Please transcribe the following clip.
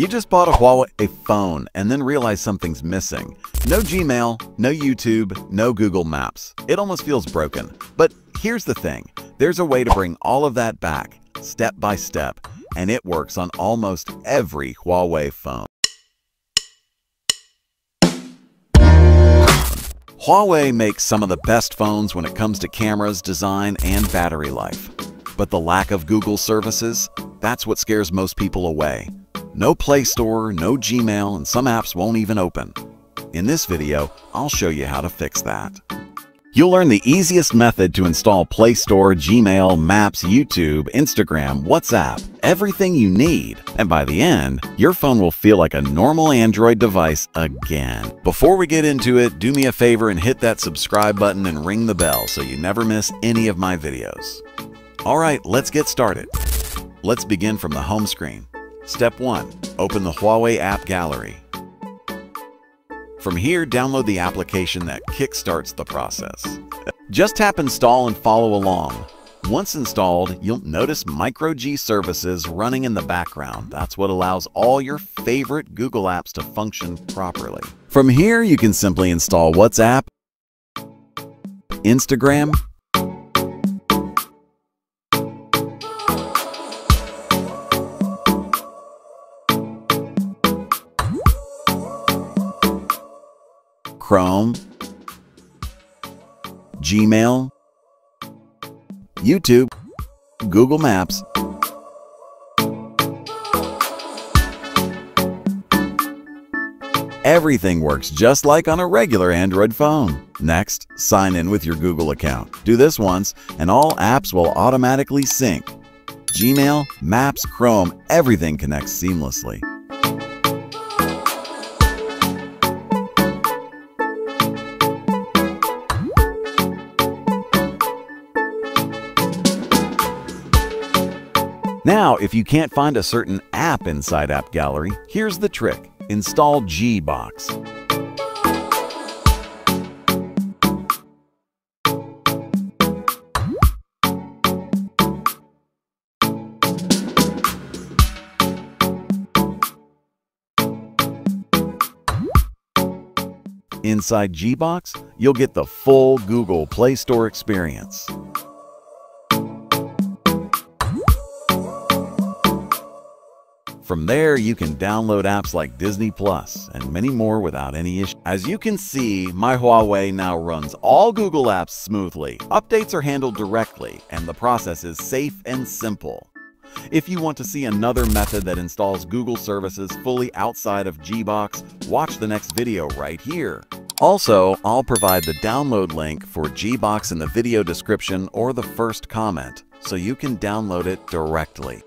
You just bought a Huawei phone and then realize something's missing. No Gmail, no YouTube, no Google Maps. It almost feels broken. But here's the thing. There's a way to bring all of that back, step by step, and it works on almost every Huawei phone. Huawei makes some of the best phones when it comes to cameras, design, and battery life. But the lack of Google services, that's what scares most people away. No Play Store, no Gmail, and some apps won't even open. In this video, I'll show you how to fix that. You'll learn the easiest method to install Play Store, Gmail, Maps, YouTube, Instagram, WhatsApp, everything you need. And by the end, your phone will feel like a normal Android device again. Before we get into it, do me a favor and hit that subscribe button and ring the bell so you never miss any of my videos. Alright, let's get started. Let's begin from the home screen. Step 1. Open the Huawei App Gallery. From here, download the application that kickstarts the process. Just tap Install and follow along. Once installed, you'll notice MicroG services running in the background. That's what allows all your favorite Google apps to function properly. From here, you can simply install WhatsApp, Instagram, Chrome, Gmail, YouTube, Google Maps, Everything works just like on a regular Android phone. Next, sign in with your Google account. Do this once, and all apps will automatically sync. Gmail, Maps, Chrome, everything connects seamlessly. Now, if you can't find a certain app inside App Gallery, here's the trick. Install Gbox. Inside Gbox, you'll get the full Google Play Store experience. From there, you can download apps like Disney Plus and many more without any issue. As you can see, my Huawei now runs all Google apps smoothly. Updates are handled directly, and the process is safe and simple. If you want to see another method that installs Google services fully outside of Gbox, watch the next video right here. Also, I'll provide the download link for Gbox in the video description or the first comment, so you can download it directly.